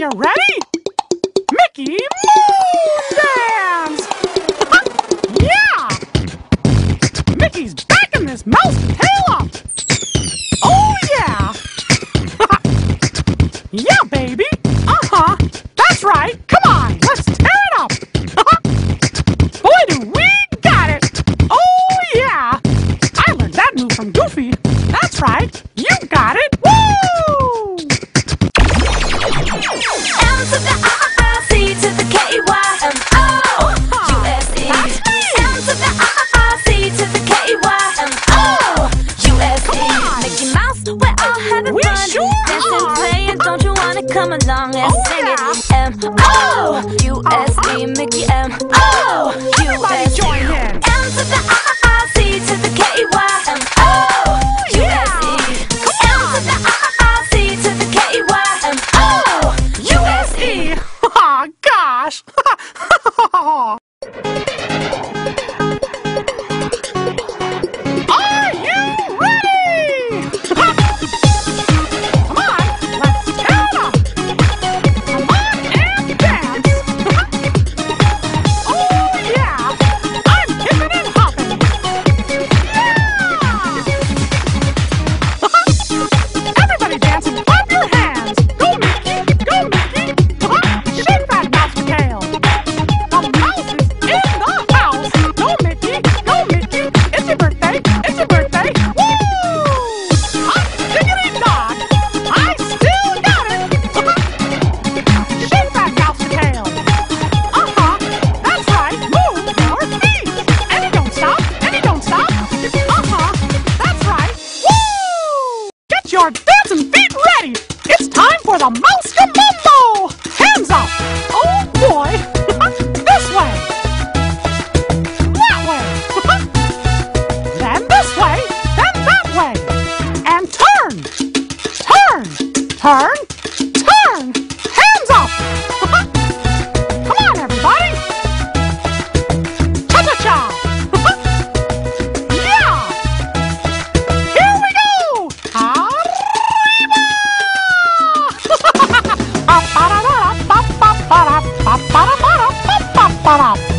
you ready? Mickey Moon Dance! yeah! Mickey's back in this mouse Come along and oh, sing yeah. it. M O U S E Mickey M O your dancing feet ready. It's time for the Monster Mumbo! パッパラパラパッパッパラ。